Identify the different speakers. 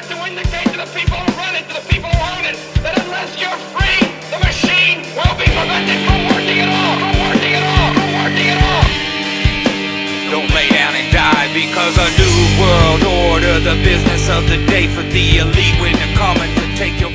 Speaker 1: got to indicate to the people who run it, to the people who own it, that unless you're free, the machine will be prevented from working at all, from working at all, from working at all.
Speaker 2: Don't lay down and die because a new world order, the business of the day for the elite when they're coming to take your